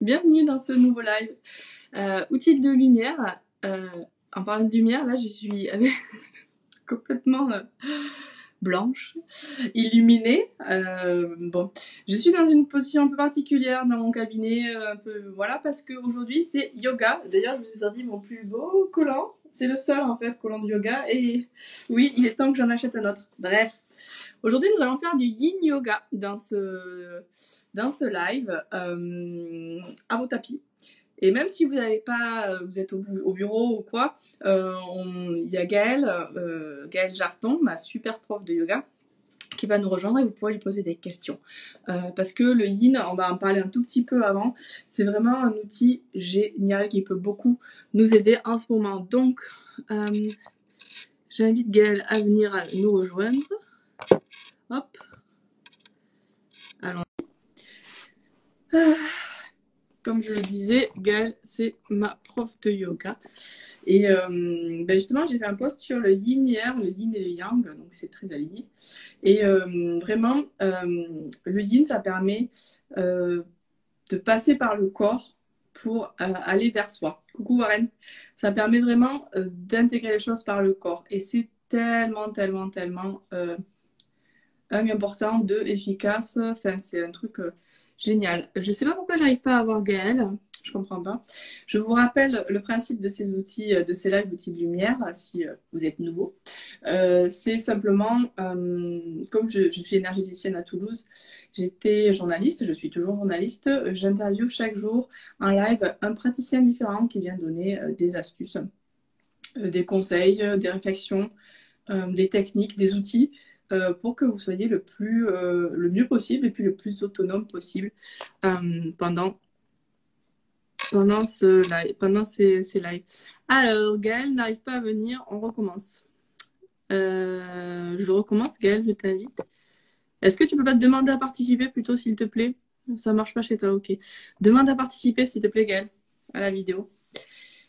Bienvenue dans ce nouveau live. Euh, outils de lumière. Euh, en parlant de lumière, là, je suis complètement euh, blanche, illuminée. Euh, bon, je suis dans une position un peu particulière dans mon cabinet, voilà, parce qu'aujourd'hui c'est yoga. D'ailleurs, je vous ai sorti mon plus beau collant. C'est le seul en fait collant de yoga. Et oui, il est temps que j'en achète un autre. Bref. Aujourd'hui, nous allons faire du yin yoga dans ce, dans ce live euh, à vos tapis. Et même si vous n'avez pas, euh, vous êtes au, au bureau ou quoi, euh, il y a Gaëlle, Jarton, ma super prof de yoga, qui va nous rejoindre et vous pourrez lui poser des questions. Parce que le yin, on va en parler un tout petit peu avant, c'est vraiment un outil génial qui peut beaucoup nous aider en ce moment. Donc, j'invite Gaëlle à venir nous rejoindre. Hop. Allons. Ah. Comme je le disais, Gaëlle, c'est ma prof de yoga. Et euh, ben justement, j'ai fait un post sur le yin hier, le yin et le yang, donc c'est très aligné. Et euh, vraiment, euh, le yin, ça permet de passer par le corps pour aller vers soi. Coucou Warren. Ça permet vraiment d'intégrer les choses par le corps. Et c'est tellement, tellement, tellement un important, deux efficace. Enfin, c'est un truc Génial. Je ne sais pas pourquoi j'arrive pas à avoir Gaëlle. Je comprends pas. Je vous rappelle le principe de ces outils, de ces lives outils de lumière, si euh, vous êtes nouveau. Euh, c'est simplement, euh, comme je, suis énergéticienne à Toulouse, j'étais journaliste, je suis toujours journaliste, j'interviewe chaque jour en live un praticien différent qui vient donner euh, des astuces, euh, des conseils, des réflexions, des techniques, des outils euh, pour que vous soyez le plus euh, le mieux possible et puis le plus autonome possible euh, pendant pendant ce live, pendant ces, lives. Alors Gaëlle n'arrive pas à venir, on recommence. je recommence Gaëlle, je t'invite. Est-ce que tu peux pas te demander à participer plutôt s'il te plaît? Ça marche pas chez toi, ok. Demande à participer s'il te plaît Gaëlle à la vidéo.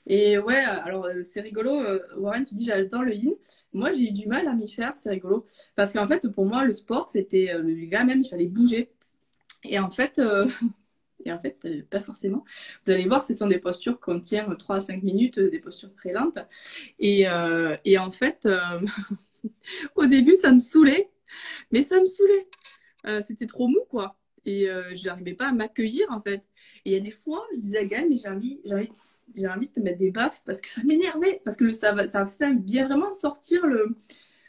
Et ouais, alors euh, c'est rigolo. Euh, Warren, tu dis j'adore le yin. Moi, j'ai eu du mal à m'y faire, c'est rigolo. Parce qu'en fait, pour moi, le sport, c'était euh, le yoga même, il fallait bouger. Et en fait, et en fait, pas forcément. Vous allez voir, ce sont des postures qu'on tient 3 à 5 minutes, des postures très lentes. Et, et en fait, au début, ça me saoulait. Mais ça me saoulait. c'était trop mou, quoi. Et je n'arrivais pas à m'accueillir, en fait. Et il y a des fois, je disais à Gaël, mais j'ai envie, j'ai envie j'ai envie de te mettre des baffes parce que ça m'énervait, parce que ça, va, ça fait bien vraiment sortir le,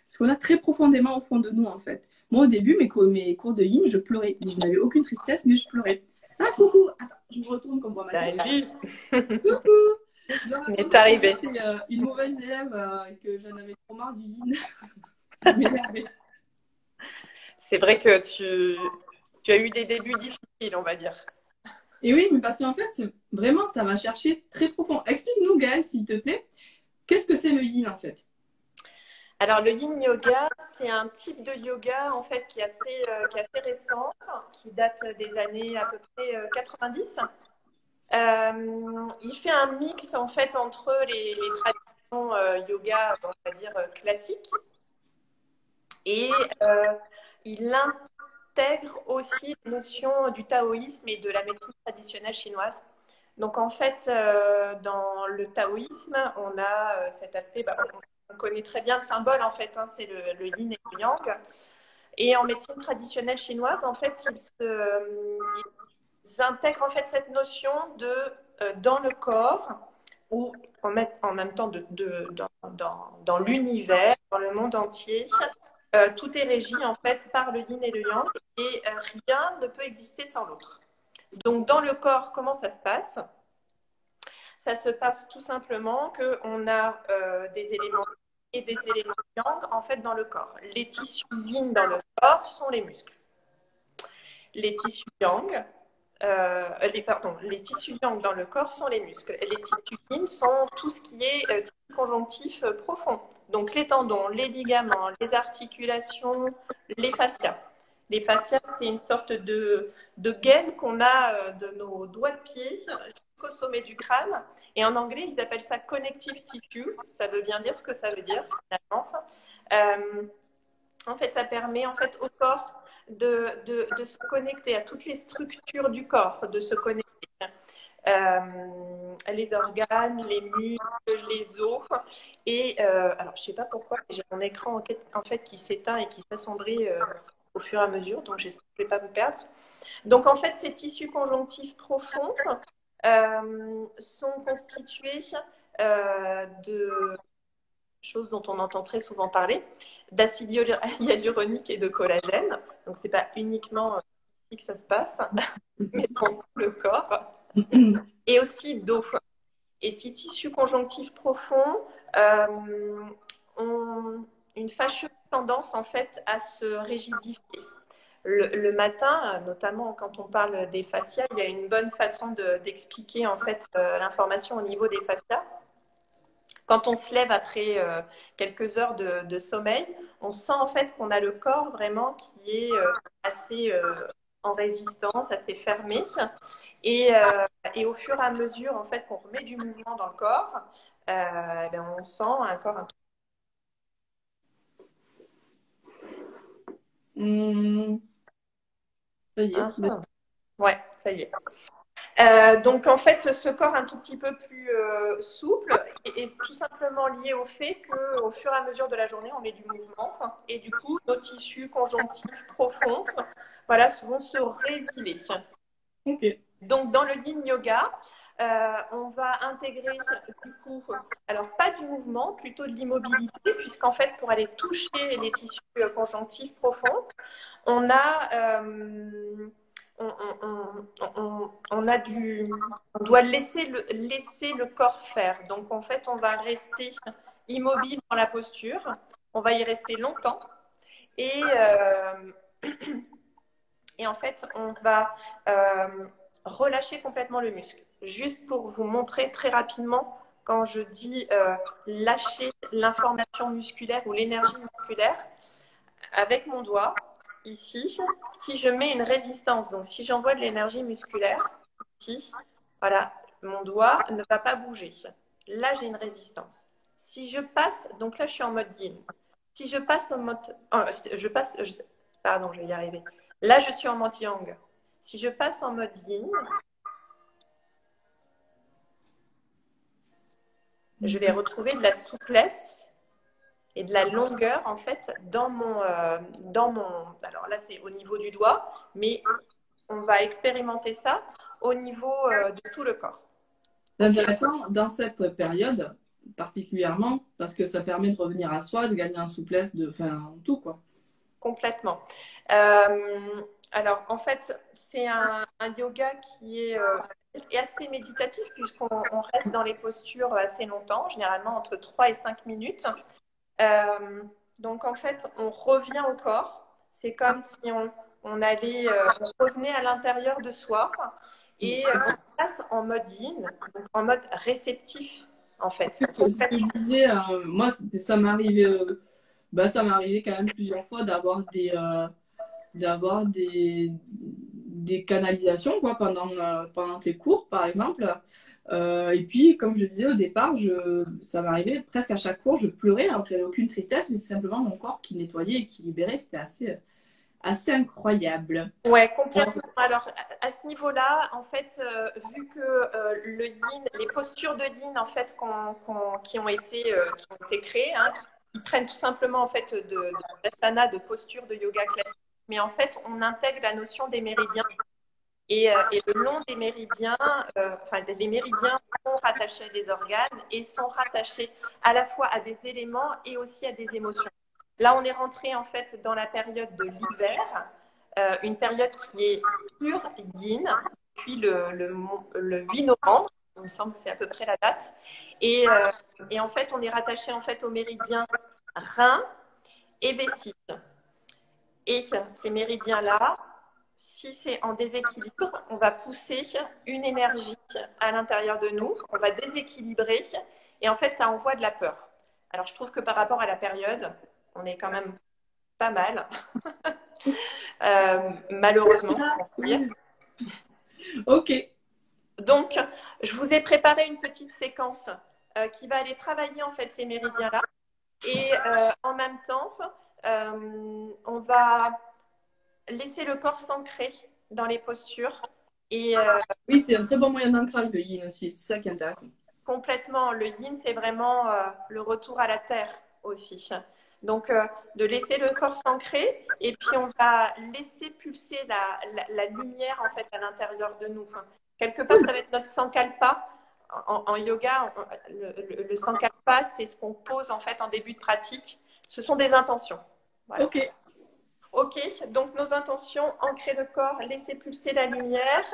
ce qu'on a très profondément au fond de nous en fait. Moi au début, mes, cours, mes cours de yin, je pleurais. Je n'avais aucune tristesse, mais je pleurais. Ah coucou Attends, je me retourne comme ma Salut Coucou est arrivé. J'étais euh, une mauvaise élève euh, et que j'en avais trop marre du yin. ça m'énervait. C'est vrai que tu, tu as eu des débuts difficiles, on va dire. Et oui, mais parce qu'en fait, vraiment, ça va chercher très profond. Explique-nous, Gaëlle, s'il te plaît, qu'est-ce que c'est le yin en fait? Alors le yin yoga, c'est un type de yoga en fait qui est assez, euh, qui est assez récent, qui date des années à peu près euh, 90. Euh, il fait un mix en fait entre les, traditions euh, yoga, on va dire classiques, et il intègre aussi la notion du taoïsme et de la médecine traditionnelle chinoise. Donc en fait, euh, dans le taoïsme, on a euh, cet aspect, bah, on, on, connaît très bien le symbole en fait, hein, c'est le, yin et le yang. Et en médecine traditionnelle chinoise, en fait, ils, intègrent en fait cette notion de euh, dans le corps ou en, même temps dans l'univers, dans le monde entier, euh, tout est régi en fait par le yin et le yang et euh, rien ne peut exister sans l'autre. Donc dans le corps, comment ça se passe? Ça se passe tout simplement qu'on a euh, des éléments et des éléments yang en fait dans le corps. Les tissus yin dans le corps sont les muscles. Les tissus yang, les, pardon, les tissus yang dans le corps sont les muscles. Les tissus yin sont tout ce qui est conjonctif profond. Donc les tendons, les ligaments, les articulations, les fascias. Les fascias, c'est une sorte de, de gaine qu'on a euh, de nos doigts de pied jusqu'au sommet du crâne. Et en anglais, ils appellent ça connective tissue. Ça veut bien dire ce que ça veut dire, finalement. Euh, en fait, ça permet en fait, au corps de, de, de, se connecter à toutes les structures du corps, de se connecter. Les organes, les muscles, les os. Et alors, je ne sais pas pourquoi, j'ai mon écran en fait qui s'éteint et qui s'assombrit au fur et à mesure, donc j'espère que je ne vais pas vous perdre. Donc, en fait, ces tissus conjonctifs profonds sont constitués de chose dont on entend très souvent parler, d'acide hyaluronique et de collagène. Donc, ce n'est pas uniquement euh, ici que ça se passe, mais dans le corps. Et aussi d'eau. Et ces tissus conjonctifs profonds euh, ont une fâcheuse tendance en fait à se rigidifier. Le, matin, notamment quand on parle des fascias, il y a une bonne façon d'expliquer en fait euh, l'information au niveau des fascias quand on se lève après euh, quelques heures de, sommeil, on sent en fait qu'on a le corps vraiment qui est assez en résistance, assez fermé. Et, au fur et à mesure en fait qu'on remet du mouvement dans le corps, ben, on sent un corps un mmh. Ça y est. Ah. Ouais, ça y est. Euh, donc en fait, ce corps un tout petit peu plus euh, souple est, tout simplement lié au fait qu'au fur et à mesure de la journée, on met du mouvement et du coup, nos tissus conjonctifs profonds voilà, vont se réguler. Donc dans le yin yoga, euh, on va intégrer du coup, alors pas du mouvement, plutôt de l'immobilité, puisqu'en fait, pour aller toucher les tissus conjonctifs profonds, on a on, a du, on doit laisser le, laisser le corps faire. Donc en fait, on va rester immobile dans la posture. On va y rester longtemps. Et, euh, et en fait, on va euh, relâcher complètement le muscle. Juste pour vous montrer très rapidement, quand je dis euh, lâcher l'information musculaire ou l'énergie musculaire, avec mon doigt, ici, si je mets une résistance, donc si j'envoie de l'énergie musculaire, ici, voilà, mon doigt ne va pas bouger. Là, j'ai une résistance. Si je passe, donc là, je suis en mode yin. Si je passe en mode, oh, je passe, pardon, je vais y arriver. Là, je suis en mode yang. Si je passe en mode yin, je vais retrouver de la souplesse et de la longueur en fait dans mon, euh, dans mon alors là c'est au niveau du doigt mais on va expérimenter ça au niveau euh, de tout le corps. C'est intéressant dans cette période particulièrement parce que ça permet de revenir à soi, de gagner en souplesse, de enfin tout quoi. Complètement. Euh, alors en fait c'est un, yoga qui est assez méditatif puisqu'on reste dans les postures assez longtemps, généralement entre 3 et 5 minutes. Euh, donc en fait, on revient au corps. C'est comme si on, allait, euh, revenait à l'intérieur de soi et euh, on passe en mode yin, en mode réceptif en fait. ce que je disais, moi ça m'arrivait, bah, ça m'est quand même plusieurs fois d'avoir des, d'avoir des, des canalisations quoi, pendant, euh, pendant tes cours, par exemple. Euh, et puis, comme je disais au départ, je, ça m'arrivait presque à chaque cours, je pleurais alors que j'avais aucune tristesse, mais c'est simplement mon corps qui nettoyait et qui libérait. C'était assez, assez incroyable. Ouais, complètement. Alors, à ce niveau-là, en fait, euh, vu que les postures de yin, en fait, qui, ont été, qui ont été créées, hein, qui, prennent tout simplement, en fait, de, de de posture de yoga classique, mais en fait, on intègre la notion des méridiens. Et, euh, le long des méridiens, euh, enfin, les méridiens sont rattachés à des organes et sont rattachés à la fois à des éléments et aussi à des émotions. Là, on est rentré en fait dans la période de l'hiver, euh, une période qui est pure yin, puis le, le, 8 novembre, il me semble que c'est à peu près la date. Et, et, en fait, on est rattaché en fait aux méridiens rein et vessie. Et ces méridiens-là, si c'est en déséquilibre, on va pousser une énergie à l'intérieur de nous, on va déséquilibrer et en fait, ça envoie de la peur. Alors, je trouve que par rapport à la période, on est quand même pas mal, euh, malheureusement. ok. Donc, je vous ai préparé une petite séquence euh, qui va aller travailler en fait ces méridiens-là et euh, en même temps euh, on va laisser le corps s'ancrer dans les postures Et, oui, c'est un très bon moyen d'ancrage, le yin aussi. C'est ça qui est intéressant. Complètement. Le yin, c'est vraiment le retour à la terre aussi. Donc, de laisser le corps s'ancrer et puis on va laisser pulser la, la, lumière en fait à l'intérieur de nous. Quelque part, ça va être notre sankalpa. En, en yoga, le, le, sankalpa, c'est ce qu'on pose en fait en début de pratique. Ce sont des intentions. Ok. Ok, donc nos intentions, ancrer le corps, laisser pulser la lumière.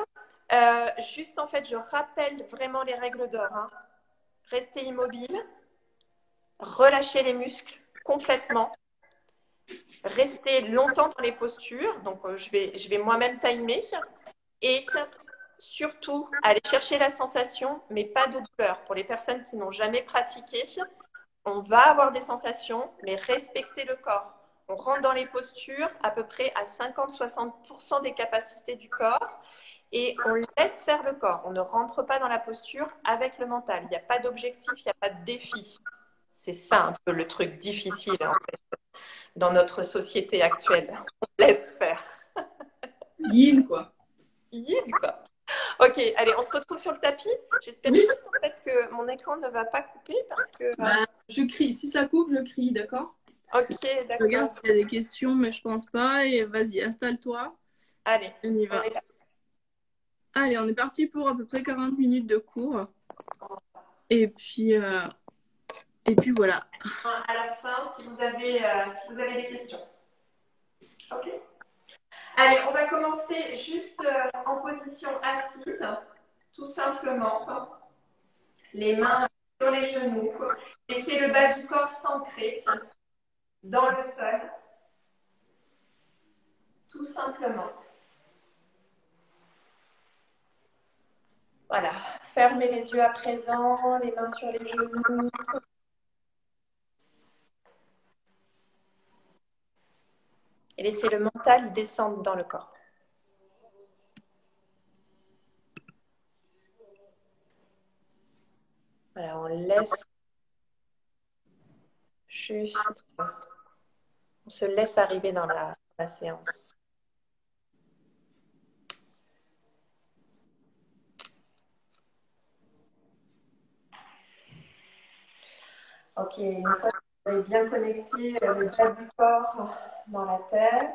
Euh, juste en fait, je rappelle vraiment les règles d'or. Hein. Rester immobile, relâcher les muscles complètement, rester longtemps dans les postures. Donc, euh, je vais, je vais moi-même timer et surtout aller chercher la sensation, mais pas de douleur. Pour les personnes qui n'ont jamais pratiqué, on va avoir des sensations, mais respecter le corps. On rentre dans les postures à peu près à 50-60% des capacités du corps et on laisse faire le corps. On ne rentre pas dans la posture avec le mental. Il n'y a pas d'objectif, il n'y a pas de défi. C'est ça un peu le truc difficile en fait, dans notre société actuelle. On laisse faire. Yin quoi. Yin quoi. Ok, allez, on se retrouve sur le tapis. J'espère juste en fait que mon écran ne va pas couper parce que. Bah, je crie. Si ça coupe, je crie, d'accord? Ok, d'accord. Regarde s'il y a des questions, mais je pense pas. Et vas-y, installe-toi. Allez, on y va. Allez, on est parti pour à peu près 40 minutes de cours. Et puis, euh, et puis voilà. À la fin, si vous avez, euh, si vous avez des questions. Ok? Allez, on va commencer juste euh, en position assise, tout simplement. Les mains sur les genoux. Laissez le bas du corps s'ancrer dans le sol. Tout simplement. Voilà. Fermez les yeux à présent, les mains sur les genoux. Et laissez le mental descendre dans le corps. Voilà, on laisse juste on se laisse arriver dans la, séance. Ok, une fois que vous avez bien connecté euh, le bas du corps dans la terre,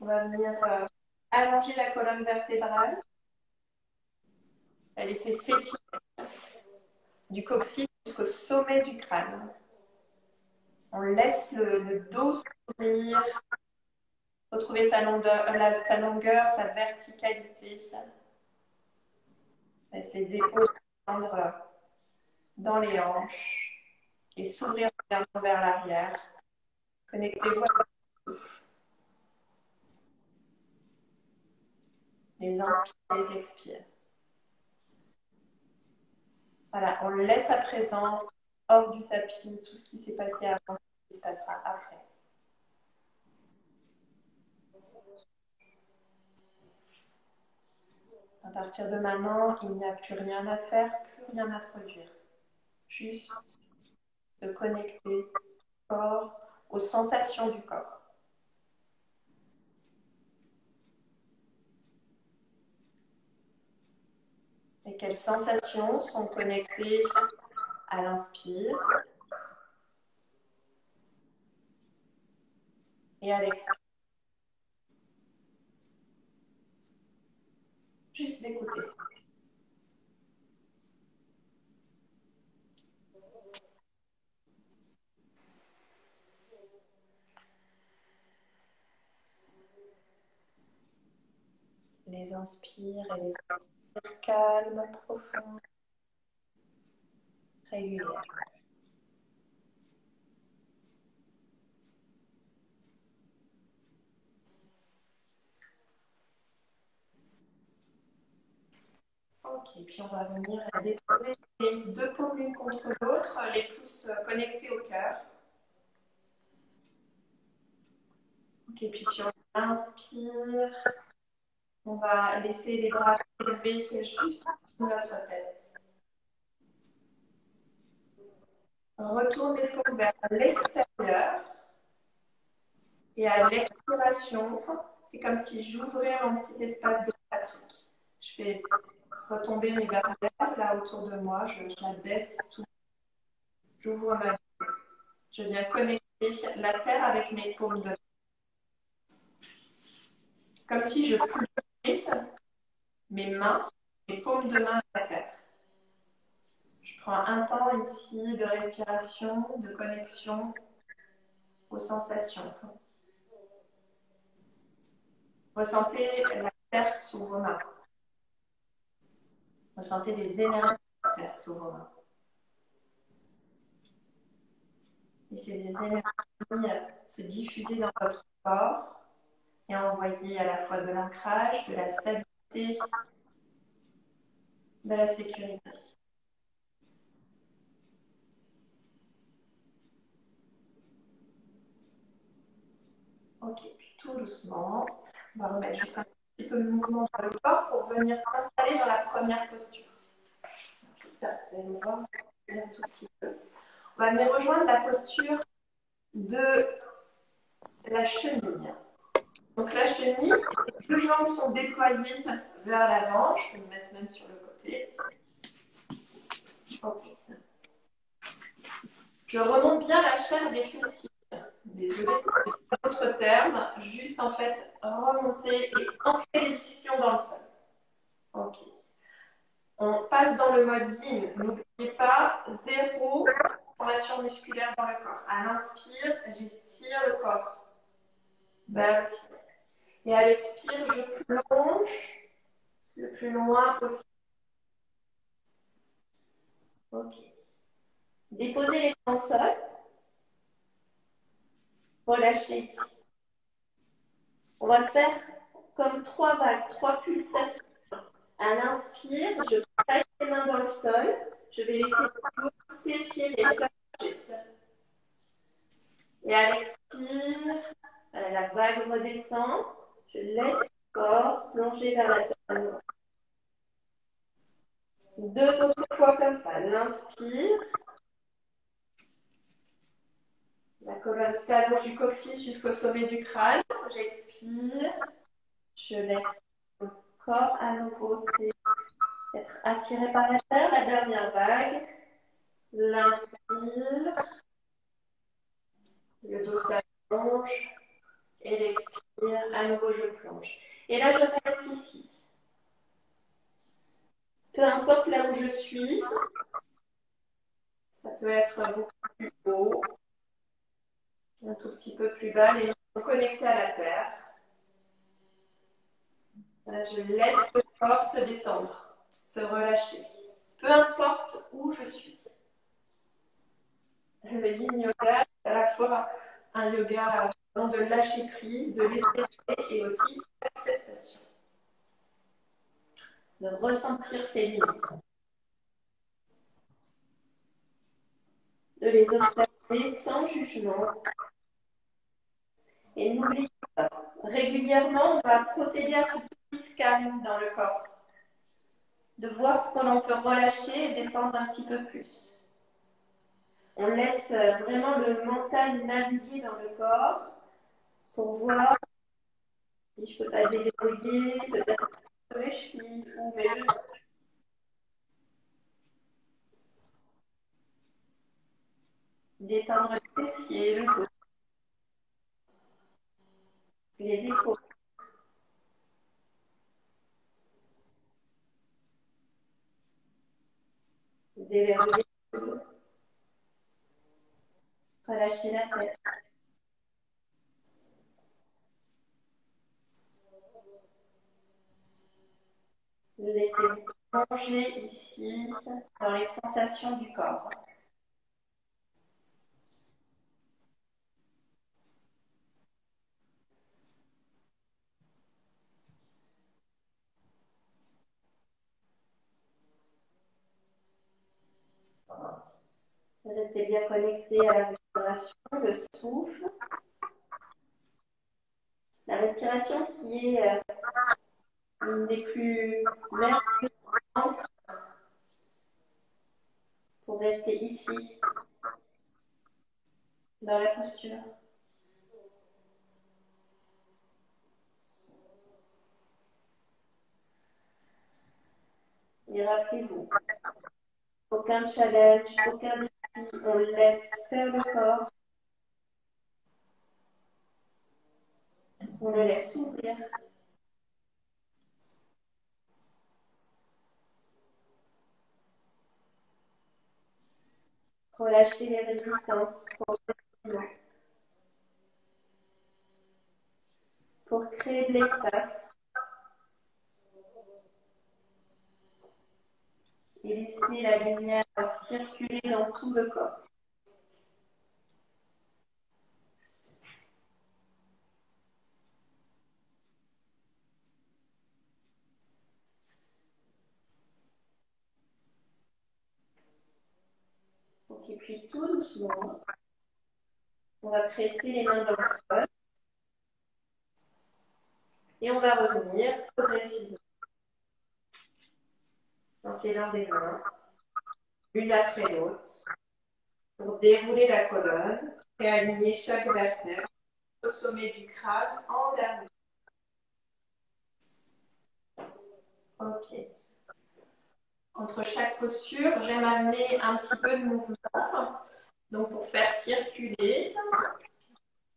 on va venir euh, allonger la colonne vertébrale. laisser s'étirer du coccyx jusqu'au sommet du crâne. On laisse le, dos s'ouvrir, retrouver sa longueur, sa longueur, sa verticalité. Laisse les épaules descendre dans les hanches et s'ouvrir vers l'arrière. Connectez-vous à. Les inspire, les expire. Voilà, on le laisse à présent hors du tapis, tout ce qui s'est passé avant, ce qui se passera après. À partir de maintenant, il n'y a plus rien à faire, plus rien à produire. Juste se connecter corps, aux sensations du corps. et quelles sensations sont connectées à l'inspire et à l'expire? Juste d'écouter ça. Les inspires et les expires calme, profond, régulière. Ok, puis on va venir déposer les deux paumes l'une contre l'autre, les pouces connectés au cœur. Ok, puis si on inspire, on va laisser les bras élevés juste sur notre tête. On retourne les paumes vers l'extérieur. Et à l'expiration, c'est comme si j'ouvrais mon petit espace de pratique. Je fais retomber mes barrières là autour de moi, je, je baisse tout. J'ouvre ma vie. Je viens connecter la terre avec mes paumes de. Comme si je pleurais mes mains, mes paumes de main à terre. Je prends un temps ici de respiration, de connexion aux sensations. Ressentez la terre sous vos mains. Ressentez les énergies de la terre sous vos mains. Et ces énergies se diffuser dans votre corps et envoyer à la fois de l'ancrage, de la stabilité, de la sécurité. Ok, tout doucement. On va remettre juste un petit peu de mouvement dans le corps pour venir s'installer dans la première posture. J'espère que vous allez me voir un tout petit peu. On va venir rejoindre la posture de la chenille. Donc la chenille, les deux jambes sont déployées vers l'avant. Je peux me mettre même sur le côté. Je remonte bien la chair des fessiers. Désolée, c'est autre terme. Juste en fait remonter et ancrer les ischions dans le sol. Ok. On passe dans le mode yin. N'oubliez pas, zéro formation musculaire dans le corps. À l'inspire, j'étire le corps. Et à l'expire, je plonge le plus loin possible. Ok. Déposez les mains au sol. Relâchez ici. On va faire comme trois vagues, trois pulsations. À l'inspire, je presse les mains dans le sol. Je vais laisser s'étirer, s'allonger. Et à l'expire, la vague redescend. Je laisse le corps plonger vers la terre. Deux autres fois comme ça. L'inspire. La colonne s'allonge du coccyx jusqu'au sommet du crâne. J'expire. Je laisse le corps à nouveau être attiré par la terre. La dernière vague. L'inspire. Le dos s'allonge. Et l'expire. À nouveau, je plonge. Et là, je reste ici. Peu importe là où je suis, ça peut être beaucoup plus haut, un tout petit peu plus bas, les mains connectées à la terre. je laisse le corps se détendre, se relâcher, peu importe où je suis. Le yin yoga, à la fois un yoga de lâcher prise, de laisser et aussi d'acceptation de ressentir ses limites, de les observer sans jugement. Et n'oubliez pas, régulièrement, on va procéder à ce petit scan dans le corps, de voir ce qu'on peut relâcher et détendre un petit peu plus. On laisse vraiment le mental naviguer dans le corps pour voir si je peux pas débrouiller, peut-être mes chevilles ou mes. Détendre les fessiers, le dos, les épaules. Déverrouiller le dos. Relâcher la tête. Laissez plonger ici dans les sensations du corps. Restez bien connecté à la respiration, le souffle. La respiration qui est euh, une des plus vertes pour rester ici, dans la posture. Et rappelez-vous, aucun challenge, aucun défi, on laisse faire le corps. On le laisse s'ouvrir. Relâchez les résistances pour créer de l'espace. Et laisser la lumière circuler dans tout le corps. Et puis tout doucement, on va presser les mains dans le sol. Et on va revenir progressivement dans ses des mains, une après l'autre, pour dérouler la colonne et aligner chaque vertèbre au sommet du crâne en dernier. Ok entre chaque posture, j'aime amener un petit peu de mouvement. Donc pour faire circuler,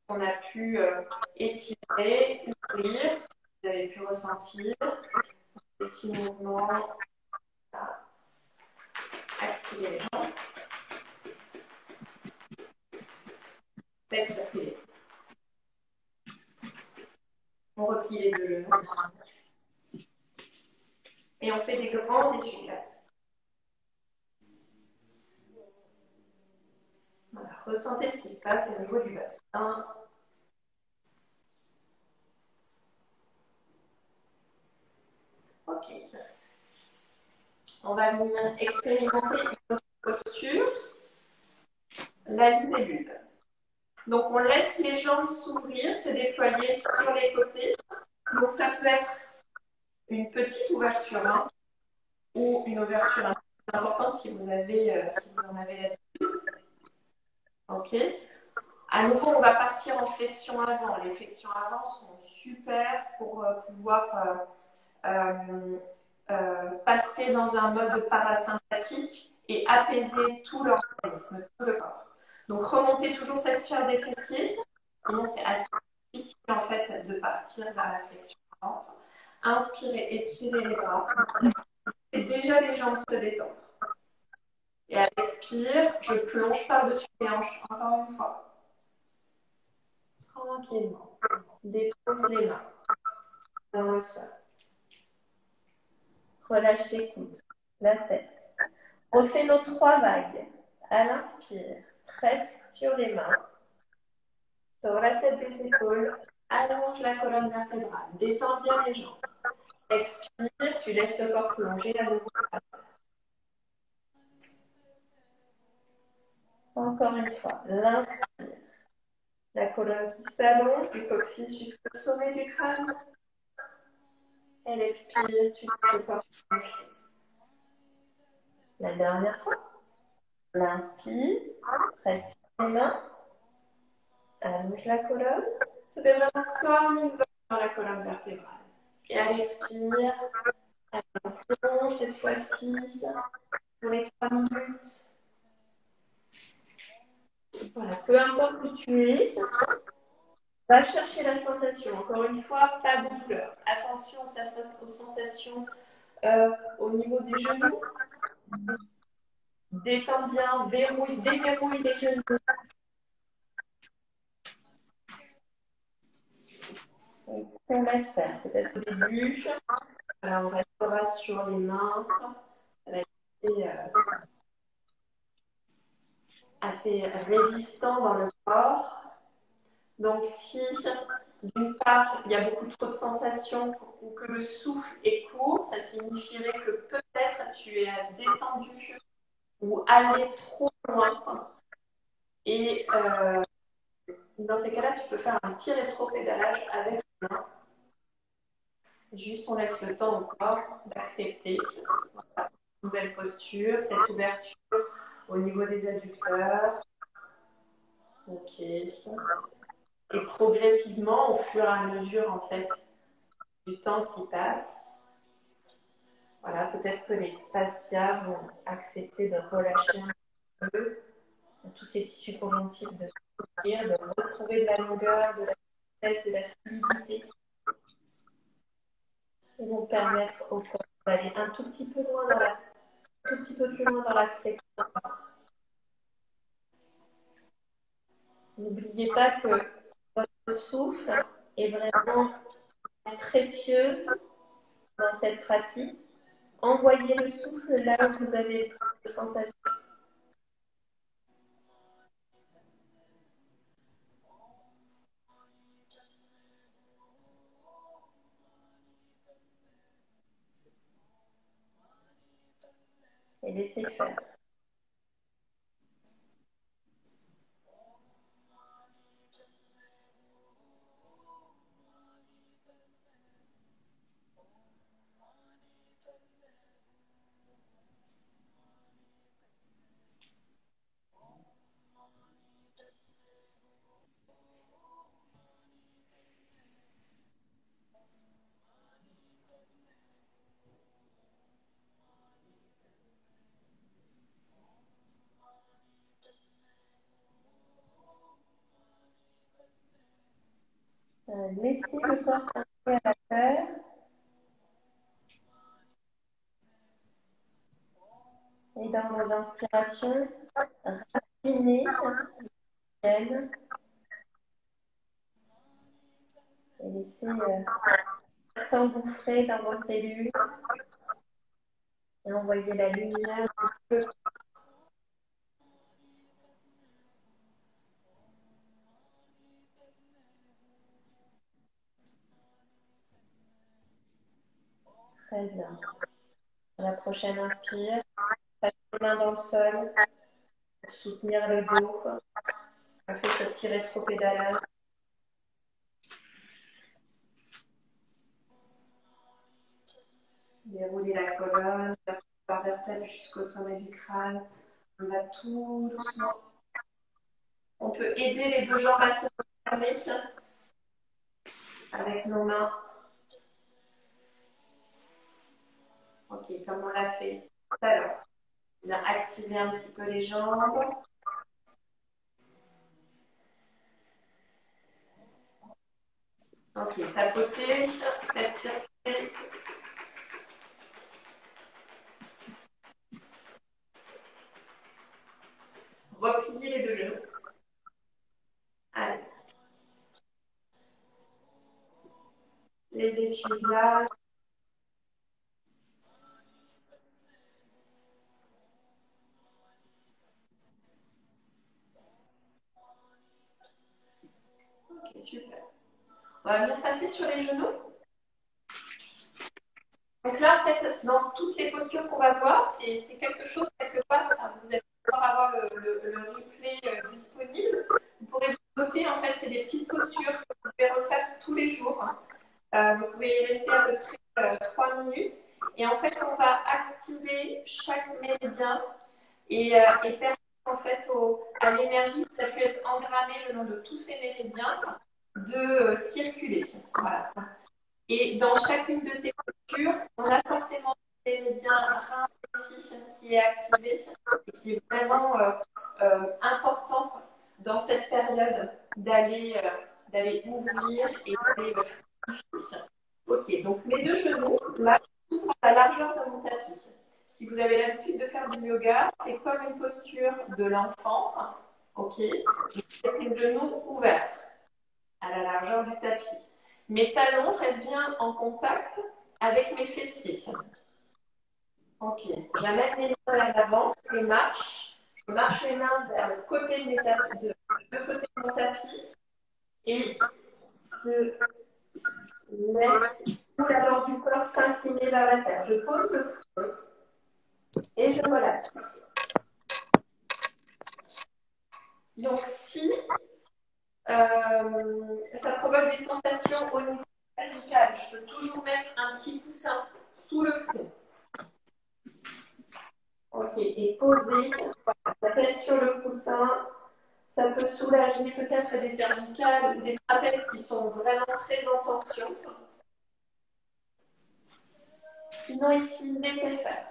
on a pu euh, étirer, ouvrir, vous avez pu ressentir des petits mouvements, activer les jambes. Faites circuler. On replie les deux genoux et on fait des grands essuie-glaces. Voilà. Ressentez ce qui se passe au niveau du bassin. Ok. On va venir expérimenter une autre posture, la libellule. Donc on laisse les jambes s'ouvrir, se déployer sur les côtés. Donc ça peut être une petite ouverture hein, ou une ouverture importante si vous, avez, euh, si vous en avez l'habitude. Ok. À nouveau, on va partir en flexion avant. Les flexions avant sont super pour euh, pouvoir euh, passer dans un mode parasympathique et apaiser tout l'organisme, tout le corps. Donc, remontez toujours cette chair des fessiers. Sinon, c'est assez difficile en fait de partir vers la flexion avant. Inspirez, étirez les bras. Et déjà les jambes se détendent. Et à l'expire, je plonge par-dessus les hanches encore une fois. Tranquillement. Dépose les mains dans le sol. Relâche les coudes, la tête. On fait nos trois vagues. À l'inspire, presse sur les mains, sur la tête des épaules, allonge la colonne vertébrale, détends bien les jambes. Expire, tu laisses le corps plonger à nouveau. Encore une fois, l'inspire. La colonne qui s'allonge du coccyx jusqu'au sommet du crâne. Et l'expire, tu laisses le corps plonger. La dernière fois. L'inspire, presse les mains, allonge la colonne. C'était vraiment comme une dans la colonne vertébrale. Et à l'expire, on plonge cette fois-ci pour les trois minutes. Voilà, peu importe où tu es, va chercher la sensation. Encore une fois, pas de douleur. Attention aux sensations euh, au niveau des genoux. Détends bien, verrouille, déverrouille les genoux. On laisse faire. Peut-être au début, alors on restera sur les mains. Ça va être assez, euh, résistant dans le corps. Donc, si d'une part, il y a beaucoup trop de sensations ou que le souffle est court, ça signifierait que peut-être tu es descendu ou allé trop loin. Et euh, dans ces cas-là, tu peux faire un petit rétro-pédalage avec. Juste, on laisse le temps corps d'accepter une nouvelle posture, cette ouverture au niveau des adducteurs. Ok. Et progressivement, au fur et à mesure, du temps qui passe, Voilà, peut-être que les fascias vont accepter de relâcher un peu tous ces tissus conjonctifs de de retrouver de la longueur, de la de la fluidité. Et vont permettre au corps d'aller un tout petit peu plus loin dans la flexion. N'oubliez pas que votre souffle est vraiment précieuse dans cette pratique. Envoyez le souffle là où vous avez de sensations. Et laissez faire. Laissez le corps s'inspirer à la terre. Et dans vos inspirations, raffinez l'hygiène. Et laissez euh, s'engouffrer dans vos cellules. Et envoyer la lumière Très bien. la prochaine inspire, passez les mains dans le sol pour soutenir le dos. On fait ce petit rétro-pédalage. Déroulez la colonne, par vertèbre jusqu'au sommet du crâne. On va tout doucement. On peut aider les deux jambes à se fermer avec nos mains Ok, comme on l'a fait tout à l'heure. On a activé un petit peu les jambes. Ok, tapoter, faites circuler. Repliez les deux genoux. Allez. Les essuie-glaces. On va venir passer sur les genoux. Donc là, en fait, dans toutes les postures qu'on va voir, c'est quelque chose, quelque part, vous allez pouvoir avoir le, replay euh, disponible. Vous pourrez noter, en fait, c'est des petites postures que vous pouvez refaire tous les jours. Euh, vous pouvez y rester à peu près 3 euh, minutes. Et en fait, on va activer chaque méridien et, et permettre en fait à l'énergie qui a pu être engrammée le long de tous ces méridiens de euh, circuler. Et dans chacune de ces postures, on a forcément un méridien rein qui est activé et qui est vraiment euh, euh, important dans cette période d'aller ouvrir et d'aller Ok, donc mes deux genoux, là, à la largeur de mon tapis. Si vous avez l'habitude de faire du yoga, c'est comme une posture de l'enfant. Ok, avec les genoux ouverts la largeur du tapis. Mes talons restent bien en contact avec mes fessiers. Ok, j'amène mes mains à l'avant, je marche, je marche les mains vers le côté de, tapis, côté de mon tapis et je laisse tout l'avant du corps s'incliner vers la terre. Je pose le front et je relâche. Donc si ça provoque des sensations au niveau cervical. Je peux toujours mettre un petit coussin sous le front. Ok, et poser. Ça peut être sur le coussin. Ça peut soulager peut-être des cervicales ou des trapèzes qui sont vraiment très en tension. Sinon, ici, laissez faire.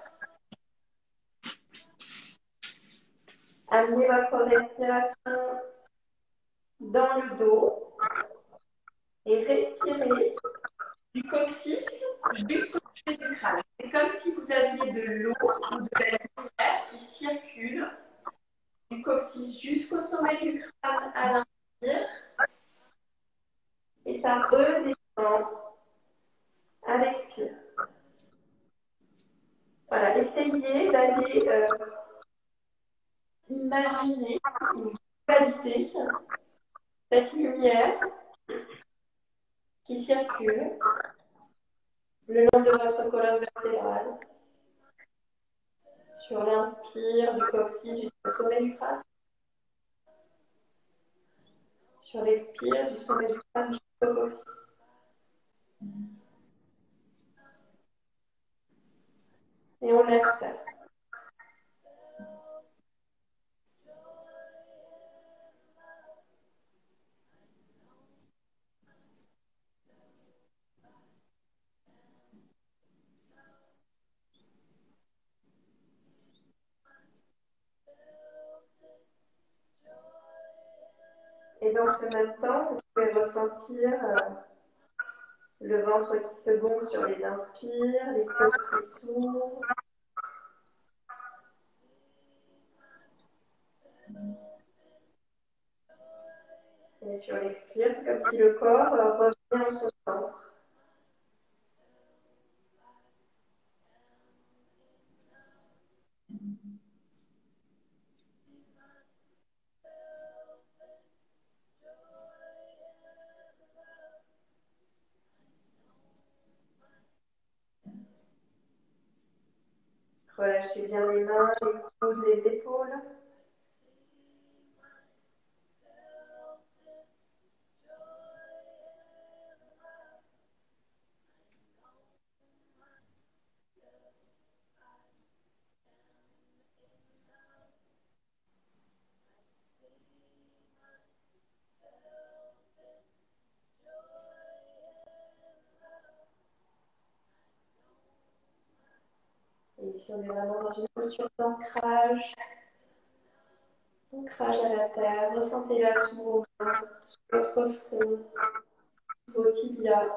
Amenez votre respiration dans le dos et respirez du coccyx jusqu'au sommet du crâne. C'est comme si vous aviez de l'eau ou de la lumière qui circule du coccyx jusqu'au sommet du crâne à l'inspire. Et ça redescend à l'expire. Voilà, essayez d'aller euh, imaginer visualiser cette lumière qui circule le long de votre colonne vertébrale. Sur l'inspire du coccyx jusqu'au sommet du crâne. Sur l'expire du sommet du crâne jusqu'au coccyx. Et on laisse faire. Et dans ce même temps, vous pouvez ressentir euh, le ventre qui se gonfle sur les inspires, les côtes qui s'ouvrent. Et sur l'expire, c'est comme si le corps euh, revient en son centre. Relâchez bien les mains, les coudes, les épaules. Ici, on est vraiment dans une posture d'ancrage. Ancrage à la terre. Ressentez-la sous vos mains, sous votre front, sous vos tibias.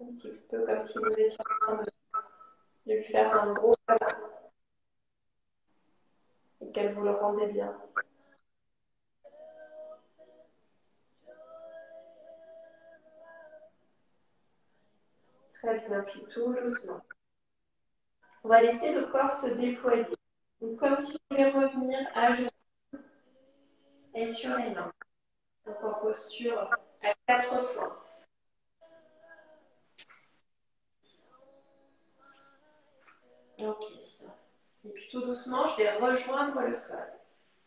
Un petit peu comme si vous étiez en train de, lui faire un gros câlin. Et qu'elle vous le rendait bien. Très bien, puis tout doucement. On va laisser le corps se déployer. Donc, comme si on voulait revenir à genoux et sur les mains. Donc, en posture à quatre points. Ok. Et puis tout doucement, je vais rejoindre le sol.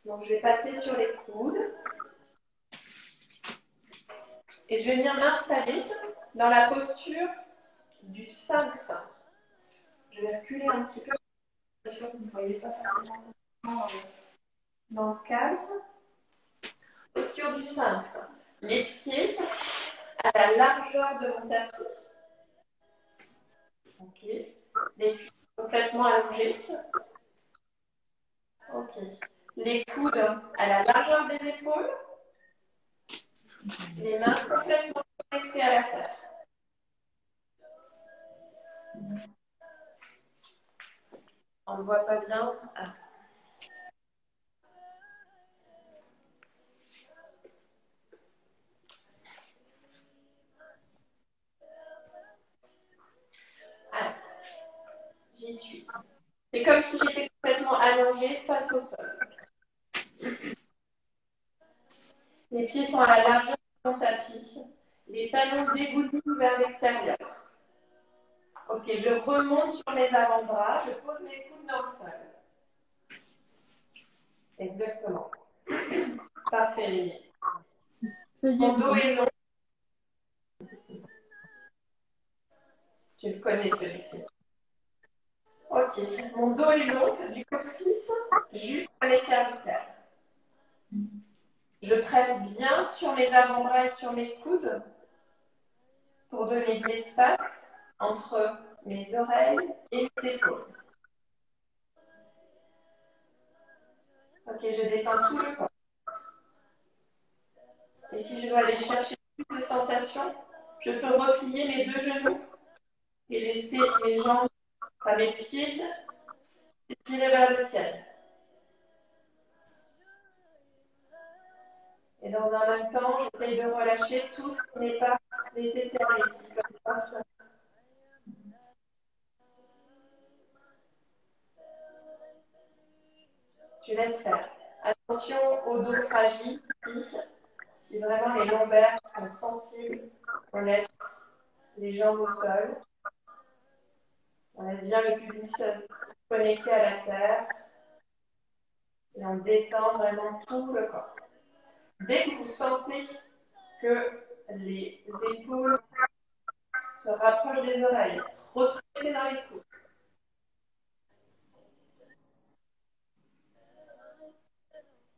Donc, je vais passer sur les coudes. Et je vais venir m'installer dans la posture du sphinx. Je vais reculer un petit peu. Je suis que vous ne voyez pas forcément dans le cadre. Posture du sphinx. Les pieds à la largeur de mon tapis. Ok. Les pieds complètement allongés. Ok. Les coudes à la largeur des épaules. Les mains complètement connectées à la terre. On ne voit pas bien. Ah. Alors, j'y suis. C'est comme si j'étais complètement allongée face au sol. Les pieds sont à la largeur de mon tapis. Les talons dégoûtent vers l'extérieur? Ok, je remonte sur mes avant-bras, je pose mes coudes dans le sol. Exactement. Parfait. Ça y est, Mon dos est long. Tu le connais celui-ci. Ok, mon dos est long, du coccyx jusqu'à mes cervicales. Je presse bien sur mes avant-bras et sur mes coudes pour donner de l'espace entre mes oreilles et mes épaules. Ok, je détends tout le corps. Et si je dois aller chercher plus de sensations, je peux replier mes deux genoux et laisser mes jambes, à mes pieds s'étirer vers le ciel. Et dans un même temps, j'essaye de relâcher tout ce qui n'est pas nécessaire ici. Tu laisses faire. Attention au dos fragile ici. Si vraiment les lombaires sont sensibles, on laisse les jambes au sol. On laisse bien le pubis connecté à la terre. Et on détend vraiment tout le corps. Dès que vous sentez que les épaules se rapprochent des oreilles, repressez dans les coudes.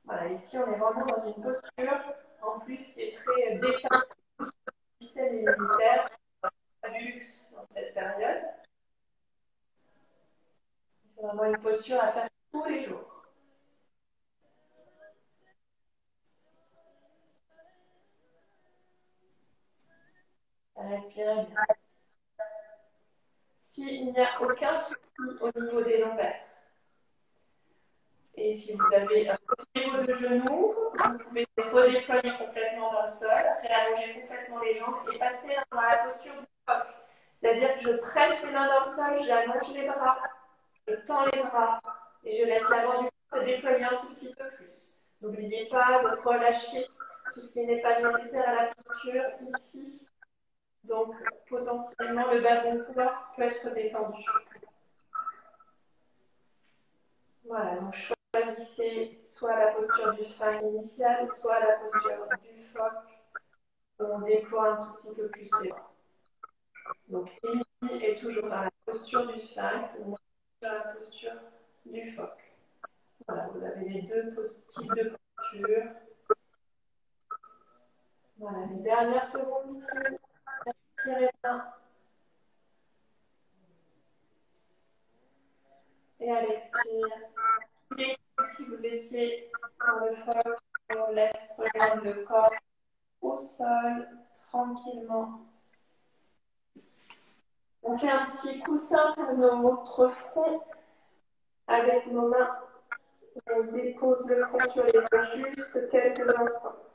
Voilà, ici on est vraiment dans une posture en plus qui est très détendue sur le système immunitaire, du luxe dans cette période. C'est vraiment une posture à faire tous les jours. Respirez bien. S'il n'y a aucun souci au niveau des lombaires, et si vous avez un niveau de genou, vous pouvez redéployer complètement dans le sol, réallonger complètement les jambes et passer dans la posture du coq. C'est-à-dire que je presse les mains dans le sol, j'allonge les bras, je tends les bras et je laisse l'avant du corps se déployer un tout petit peu plus. N'oubliez pas de relâcher tout ce qui n'est pas nécessaire à la posture ici donc, potentiellement, le bas de corps peut être détendu. Voilà, donc choisissez soit la posture du sphinx initial, soit la posture du phoque, on déploie un tout petit peu plus les bras. Donc, Émilie est toujours dans la posture du sphinx, et dans la posture du phoque. Voilà, vous avez les deux types de posture. Voilà, les dernières secondes ici. Et à l'expire, si vous étiez dans le feu, on laisse rejoindre le corps au sol tranquillement. On fait un petit coussin pour notre front avec nos mains. On dépose le front sur les mains juste quelques instants.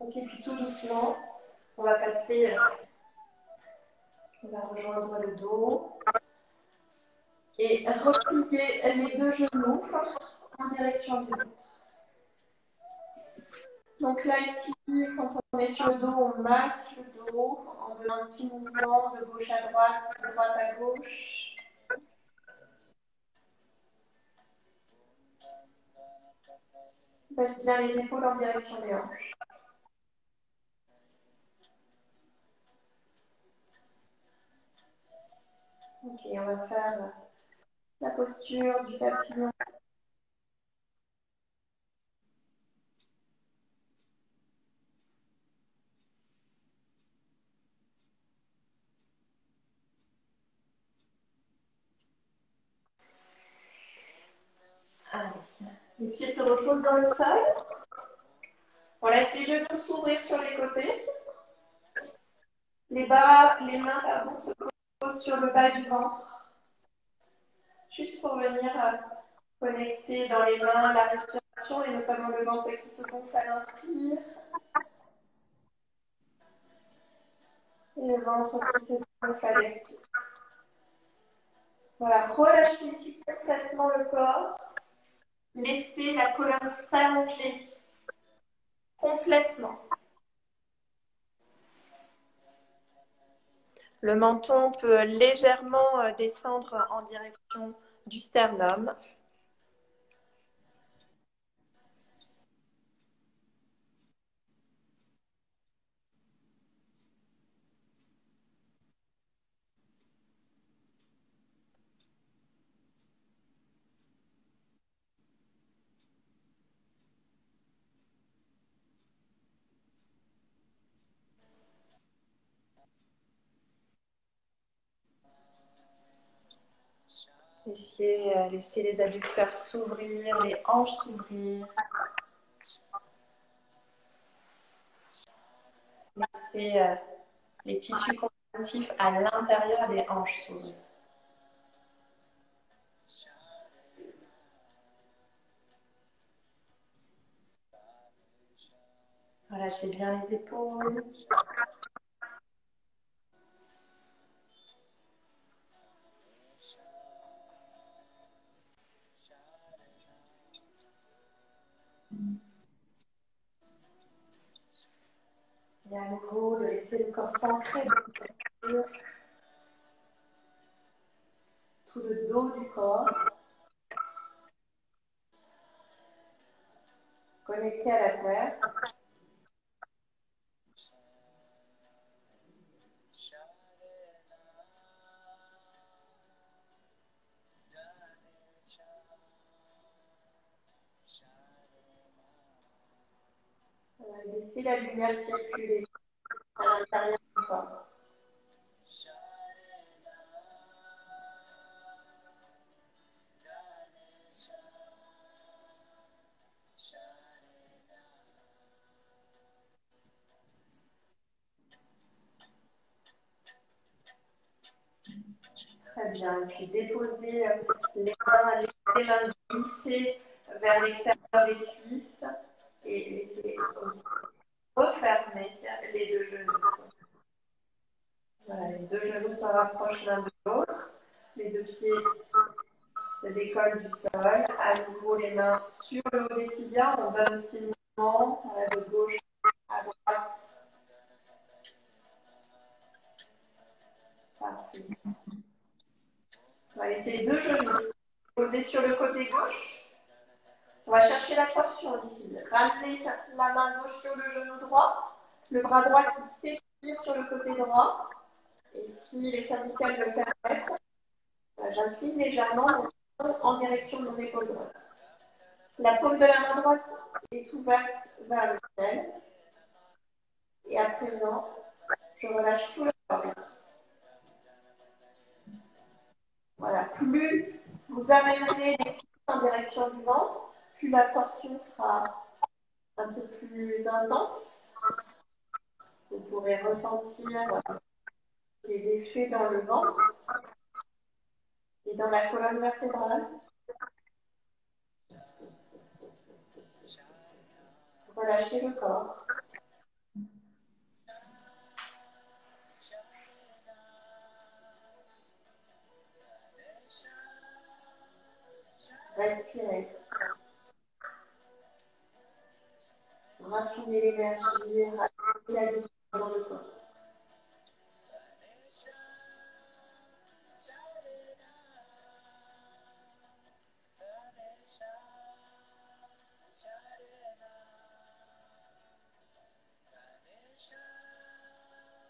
Ok, puis tout doucement, on va passer, euh, on va rejoindre le dos et replier les deux genoux en direction du ventre. Donc là, ici, quand on est sur le dos, on masse le dos en faisant un petit mouvement de gauche à droite, de droite à gauche. On passe bien les épaules en direction des hanches. Ok, on va faire la posture du papillon. Allez, les pieds se reposent dans le sol. On laisse les genoux s'ouvrir sur les côtés. Les bras, les mains, pardon, se sur le bas du ventre. Juste pour venir euh, Connecter dans les mains la respiration et notamment le ventre qui se gonfle à l'inspire. Et le ventre qui se gonfle à l'expire. Voilà, relâchez ici complètement le corps. Laissez la colonne s'allonger complètement. Le menton peut légèrement euh, descendre en direction du sternum. De laisser les adducteurs s'ouvrir, les hanches s'ouvrir. Laissez euh, les tissus conjonctifs à l'intérieur des hanches s'ouvrir. Relâchez bien les épaules. Et à nouveau, de laisser le corps s'ancrer tout le dos du corps. Connecté à la terre. Laisser la lumière circuler à l'intérieur du corps. Très bien. Et puis déposer les mains, les mains glisser vers l'extérieur des cuisses et refermer les deux genoux. Voilà, les deux genoux se rapprochent l'un de l'autre. Les deux pieds se décollent du sol. À nouveau, les mains sur le haut des tibias. On donne un petit mouvement de gauche à droite. Parfait. On va laisser les deux genoux posés sur le côté gauche. On va chercher la torsion ici. Ramener la main gauche sur le genou droit, le bras droit qui s'étire sur le côté droit. Et si les cervicales le permettent, euh, j'incline légèrement en direction de mon épaule droite. La paume de la main droite est ouverte vers le ciel. Et à présent, je relâche tout le corps ici. Voilà, plus vous amènerez les pieds en direction du ventre, plus la torsion sera un peu plus intense. Vous pourrez ressentir les effets dans le ventre et dans la colonne vertébrale. Relâchez le corps. Respirez. Raffiner l'énergie, raffiner la lumière dans le corps.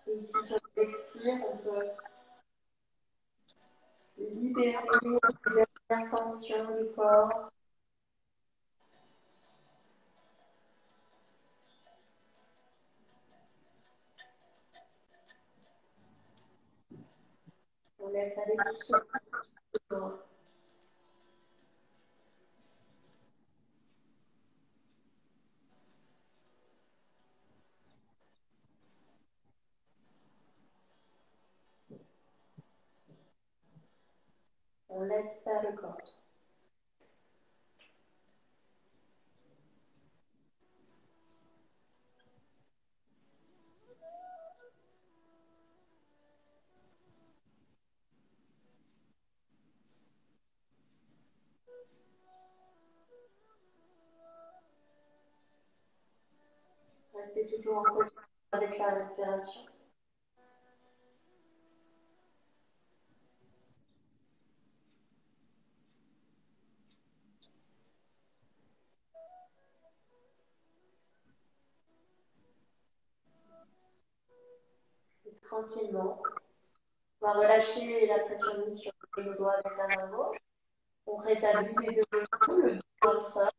Et ici, sur l'expire, on peut libérer la tension du corps. Laisse aller tout On laisse faire le corps. Restez toujours en contact avec la respiration. tranquillement. On va relâcher la pression mise sur le doigt avec la main gauche. On rétablit les deux genoux, le dos dans le sol.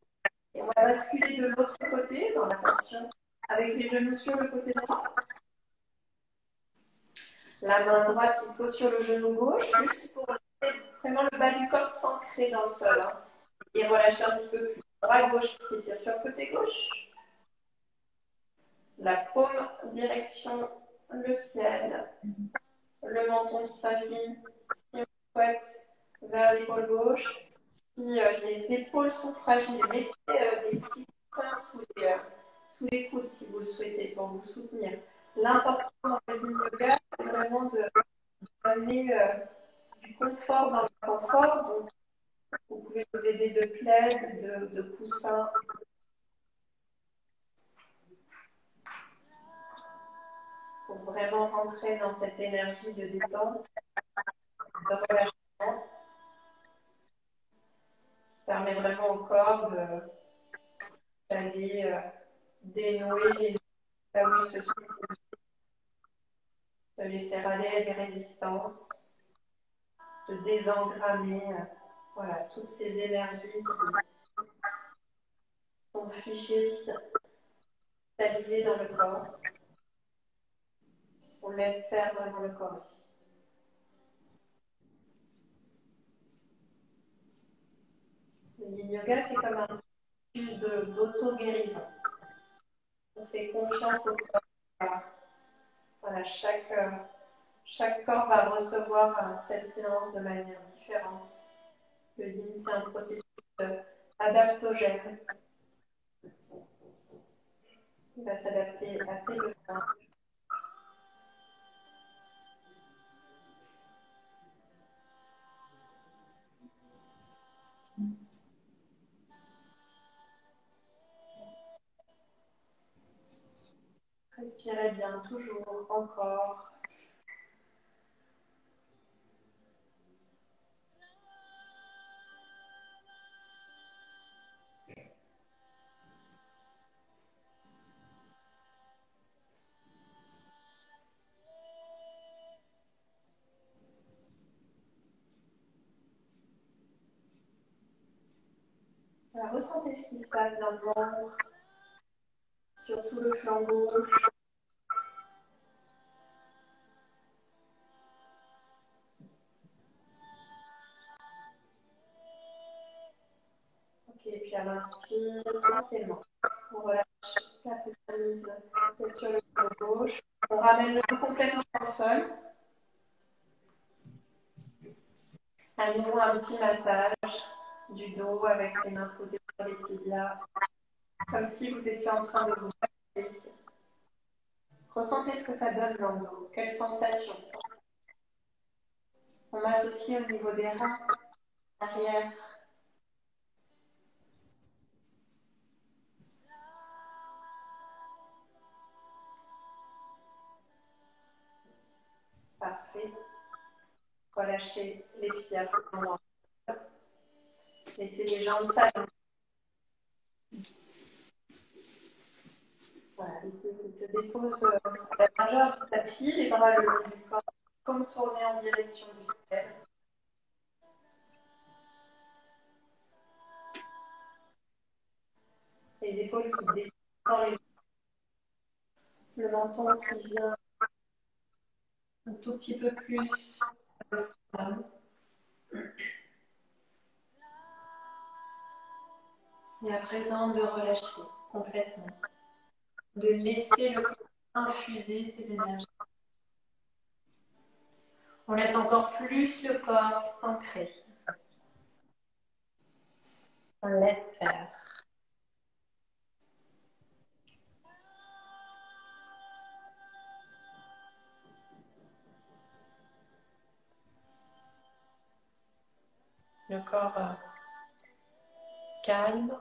Et on va basculer de l'autre côté dans la tension avec les genoux sur le côté droit. La main droite qui se pose sur le genou gauche, juste pour laisser vraiment le bas du corps s'ancrer dans le sol. Hein. Et relâcher un petit peu plus. Bras gauche qui s'étire sur le côté gauche. La paume direction le ciel, le menton qui s'incline, si on souhaite, vers l'épaule gauche. Si euh, les épaules sont fragiles, mettez euh, des petits coussins sous les, euh, coudes si vous le souhaitez pour vous soutenir. L'important dans le yoga, c'est vraiment de donner du confort dans le confort. Donc, vous pouvez vous aider de plaid, de, de coussins, pour vraiment rentrer dans cette énergie de détente, de relâchement, qui permet vraiment au corps d'aller euh, dénouer là où se de laisser aller les résistances, de désengrammer euh, voilà, toutes ces énergies qui sont fichées, stabilisées dans le corps. On laisse faire vraiment le corps ici. Le yoga, c'est comme un style d'auto-guérison. On fait confiance au corps. Voilà, chaque, euh, chaque corps va recevoir euh, cette séance de manière différente. Le yin, c'est un processus adaptogène. Il va s'adapter à tes besoins. Respirez bien, toujours, encore. ressentez ce qui se passe dans le ventre, surtout le flanc gauche. Ok, puis à l'inspire tranquillement. On relâche la mise tête sur le flanc gauche. On ramène le dos complètement au sol. À nouveau un petit massage du dos avec les mains posées sur les tibias, comme si vous étiez en train de vous passer. Ressentez ce que ça donne dans le dos. Quelle sensation On m'associe au niveau des reins, arrière. Parfait. Relâchez les pieds à. Laissez les jambes s'allonger. Voilà, il se dépose euh, à la largeur du tapis, les bras le long du corps, comme tourner en direction du ciel. Les épaules qui descendent dans les le menton qui vient un tout petit peu plus Et à présent, de relâcher complètement. De laisser le corps infuser ses énergies. On laisse encore plus le corps s'ancrer. On laisse faire. Le corps euh, calme,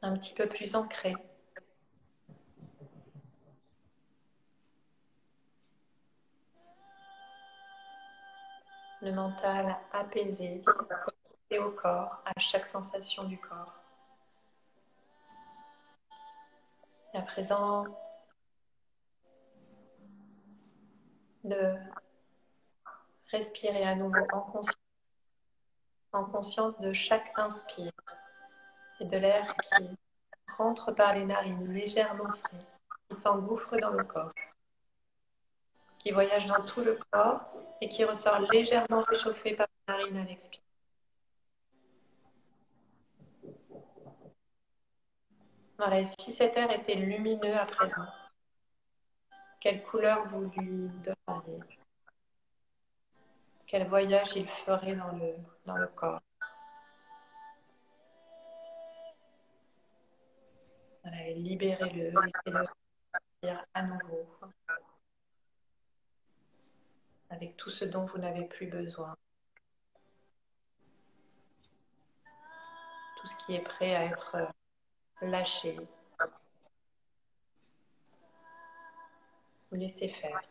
un petit peu plus ancré. Le mental apaisé, et au corps, à chaque sensation du corps. Et à présent, de respirer à nouveau en conscience, en conscience de chaque inspire et de l'air qui rentre par les narines légèrement frais, qui s'engouffre dans le corps, qui voyage dans tout le corps et qui ressort légèrement réchauffé par les narines à l'expire. Voilà, et si cet air était lumineux à présent, quelle couleur vous lui donneriez? Quel voyage il ferait dans le, dans le corps? Voilà, libérez-le, laissez-le à nouveau avec tout ce dont vous n'avez plus besoin. Tout ce qui est prêt à être lâché. Vous laissez faire.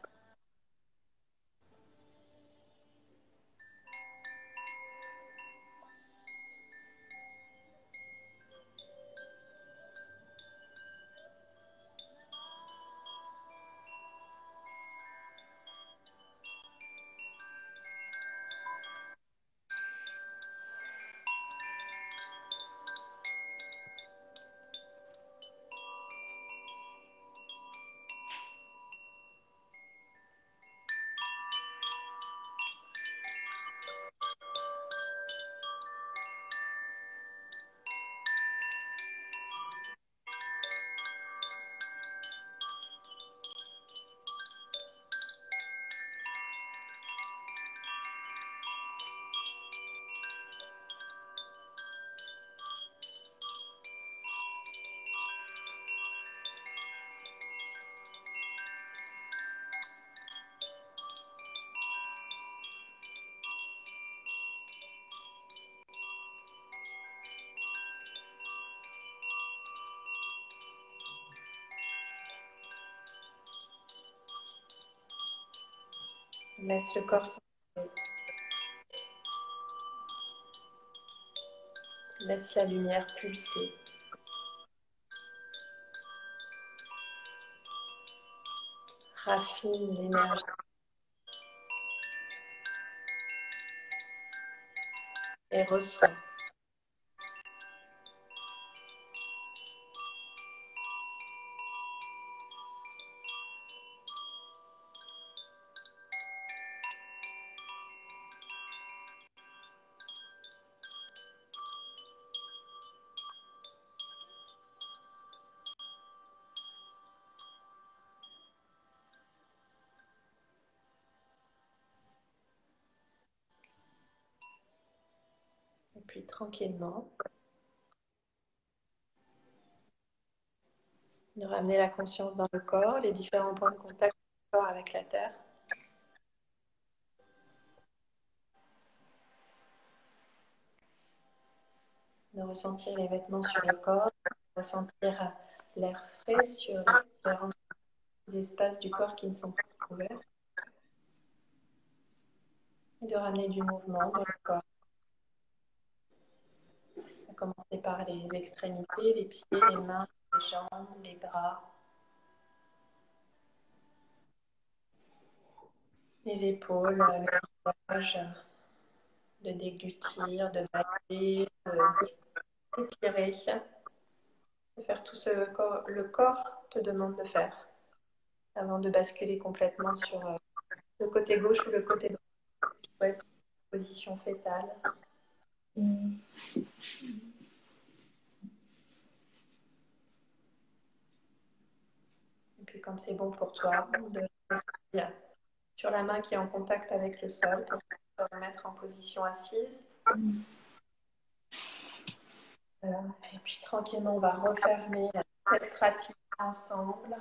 Laisse le corps s'envoler. Laisse la lumière pulser. Raffine l'énergie. Et reçois. Tranquillement, de ramener la conscience dans le corps, les différents points de contact du corps avec la terre. De ressentir les vêtements sur le corps, ressentir l'air frais sur les différents espaces du corps qui ne sont pas couverts. Et de ramener du mouvement dans le corps commencer par les extrémités, les pieds, les mains, les jambes, les bras, les épaules, le visage, de déglutir, de bailler, de étirer, de faire tout ce que le corps te demande de faire avant de basculer complètement sur euh, le côté gauche ou le côté droit. Tu peux être en position fétale. Mm. quand c'est bon pour toi, de rester sur la main qui est en contact avec le sol pour te remettre en position assise. Et puis tranquillement, on va refermer cette pratique ensemble.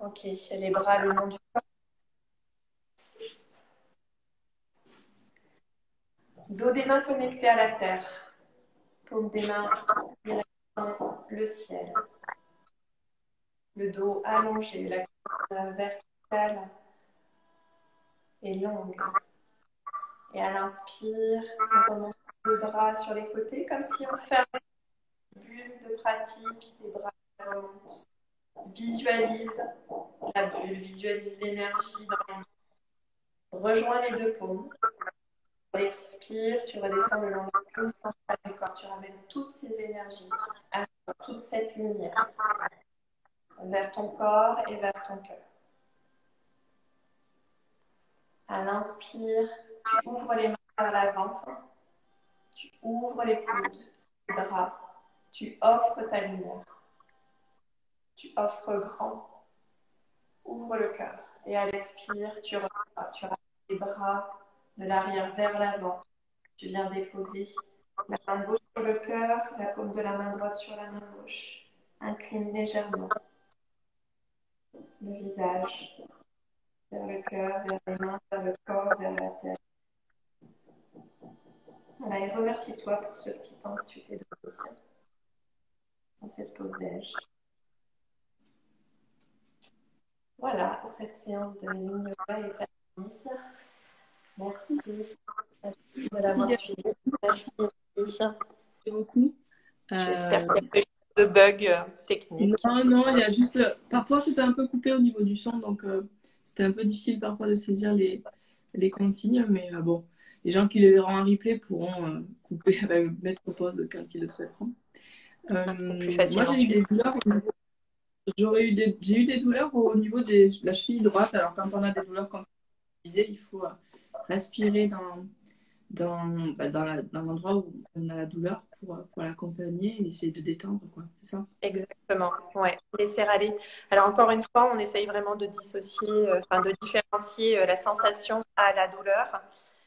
Ok, les bras le long du corps. Dos des mains connectés à la terre. Paume des mains le ciel le dos allongé, la colonne verticale et longue. Et à l'inspire, on les bras sur les côtés comme si on fermait une bulle de pratique, les bras remontent. Visualise la bulle, visualise l'énergie dans les Rejoins les deux paumes. Expire, tu redescends le long du corps. Tu ramènes toutes ces énergies, toute cette lumière vers ton corps et vers ton cœur. À l'inspire, tu ouvres les mains vers l'avant, tu ouvres les coudes, les bras, tu offres ta lumière, tu offres grand, ouvre le cœur et à l'expire, tu tu ramènes les bras de l'arrière vers l'avant. Tu viens déposer la main gauche sur le cœur, la paume de la main droite sur la main gauche. Incline légèrement le visage vers le cœur, vers les mains, vers le corps, vers la tête. Voilà, et remercie-toi pour ce petit temps que tu t'es donné dans cette pause d'âge. Voilà, cette séance de ligne est terminée. Merci de l'avoir suivi. Merci. Merci beaucoup. J'espère qu'il y a pas de bug euh, technique. Non, non, il y a juste. Parfois, c'était un peu coupé au niveau du son, donc euh, c'était un peu difficile parfois de saisir les, les consignes, mais euh, bon, les gens qui les verront en replay pourront couper, mettre pause quand ils le souhaiteront. plus moi, j'ai eu des douleurs. J'aurais eu des, j'ai eu des douleurs au niveau de la cheville droite. Alors, quand on a des douleurs, comme je disais, il faut respirer dans, dans, bah, dans, l'endroit où on a la douleur pour, l'accompagner et essayer de détendre, quoi. C'est ça? Exactement, ouais. Laisser aller. Alors, encore une fois, on essaye vraiment de dissocier, euh, de différencier euh, la sensation à la douleur.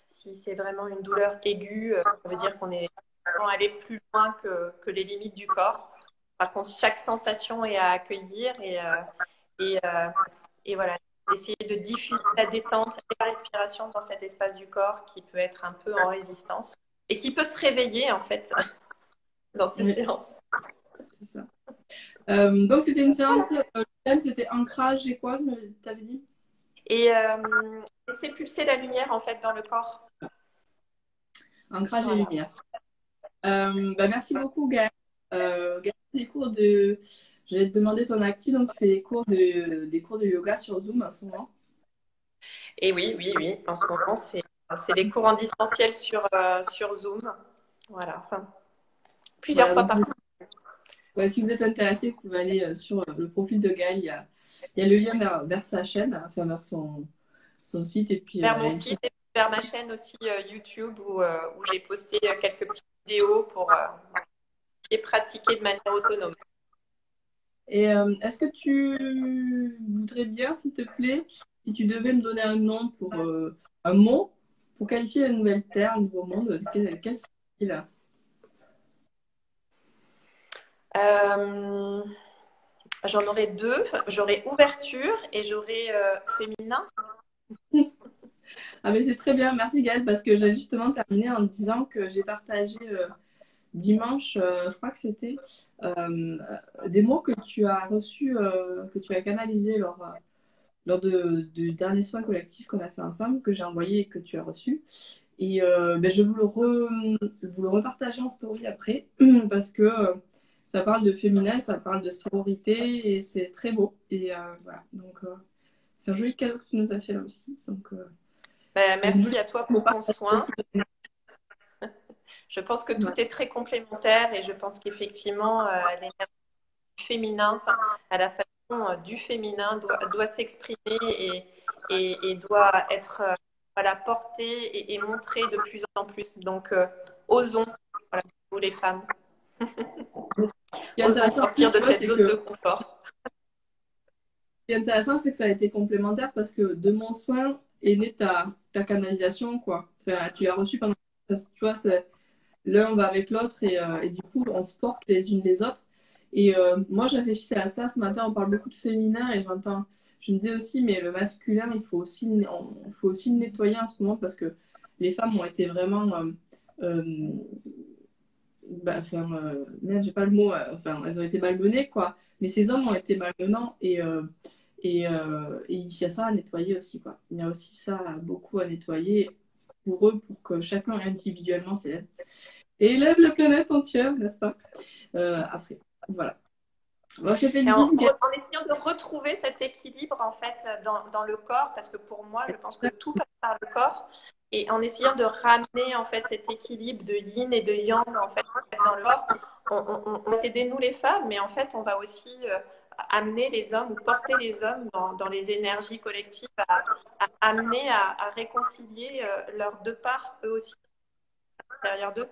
Si c'est vraiment une douleur aiguë, euh, ça veut dire qu'on est vraiment allé plus loin que, que, les limites du corps. Par contre, chaque sensation est à accueillir et, et, et voilà, essayer de diffuser la détente et la respiration dans cet espace du corps qui peut être un peu en résistance et qui peut se réveiller en fait dans ces séances. C'est ça. Euh, donc c'était une séance, euh, le thème c'était ancrage et quoi, tu avais dit? Et euh, c'est pulser la lumière en fait dans le corps. Ancrage et lumière. Bah, merci beaucoup Gaëlle. Gaëlle, les cours de J'allais te demander ton actu, donc tu fais des cours de, des cours de yoga sur Zoom en ce moment. Et oui, oui, oui. En ce moment, c'est, c'est les cours en distanciel sur, euh, sur Zoom. Voilà. plusieurs fois par semaine. si vous êtes intéressé, vous pouvez aller euh, sur le profil de Gaël. Il y a, il y a le lien vers, vers, sa chaîne, enfin vers son, son site. Et puis, vers euh, mon site et vers ma chaîne aussi YouTube où, où j'ai posté quelques petites vidéos pour pratiquer de manière autonome. Et euh, est-ce que tu voudrais bien, s'il te plaît, si tu devais me donner un nom pour euh, un mot pour qualifier la nouvelle Terre, le nouveau monde, quel, quel serait-il? Euh, J'en aurais deux. J'aurais ouverture et j'aurais féminin. ah mais c'est très bien, merci Gaëlle, parce que j'ai justement terminé en disant que j'ai partagé dimanche, euh, je crois que c'était, euh, des mots que tu as reçus, euh, que tu as canalisés lors, lors de, du dernier soin collectif qu'on a fait ensemble, que j'ai envoyé et que tu as reçu. Et ben, je vais vous le, vous le repartager en story après, parce que ça parle de féminin, ça parle de sororité, et c'est très beau. Et voilà, donc c'est un joli cadeau que tu nous as fait là aussi. Donc, ben, merci à toi pour ton soin. Je pense que tout est très complémentaire et je pense qu'effectivement, euh, l'énergie féminin, à la façon euh, du féminin, doit, doit s'exprimer et, et, doit être euh, voilà, portée et, montrée de plus en plus. Donc, osons, voilà, vous les femmes. osons sortir de cette zone de confort. Ce qui est intéressant, c'est que ça a été complémentaire parce que de mon soin est née ta, ta canalisation, quoi. Enfin, tu l'as reçu pendant. Tu vois, l'un va avec l'autre euh, et, du coup, on se porte les unes les autres. Et euh, moi, j'ai réfléchi à ça ce matin. On parle beaucoup de féminin et j'entends, je me disais aussi, mais le masculin, il faut aussi, faut aussi le nettoyer en ce moment parce que les femmes ont été vraiment. Euh, bah, enfin, merde, j'ai pas le mot. enfin, elles ont été malmenées, quoi. Mais ces hommes ont été malmenants et, Et, euh, et, il y a ça à nettoyer aussi. Quoi. Il y a aussi ça beaucoup à nettoyer pour eux, pour que chacun individuellement s'élève. Et élève la planète entière, n'est-ce pas euh, Après, voilà. en, essayant de retrouver cet équilibre en fait dans, dans, le corps, parce que pour moi, je pense que tout passe par le corps, et en essayant de ramener en fait cet équilibre de yin et de yang en fait dans le corps, on, on, c'est nous les femmes, mais en fait, on va aussi euh, amener les hommes ou porter les hommes dans, dans les énergies collectives, à, amener à, réconcilier euh, leurs deux parts eux aussi derrière d'eux.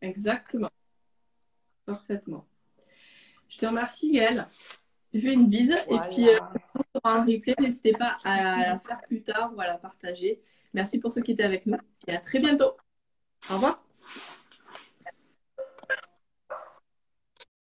Exactement. Parfaitement. Je te remercie, Gaëlle. Je fais une bise et puis euh, on un replay. N'hésitez pas à la faire plus tard ou à la partager. Merci pour ceux qui étaient avec nous et à très bientôt. Au revoir.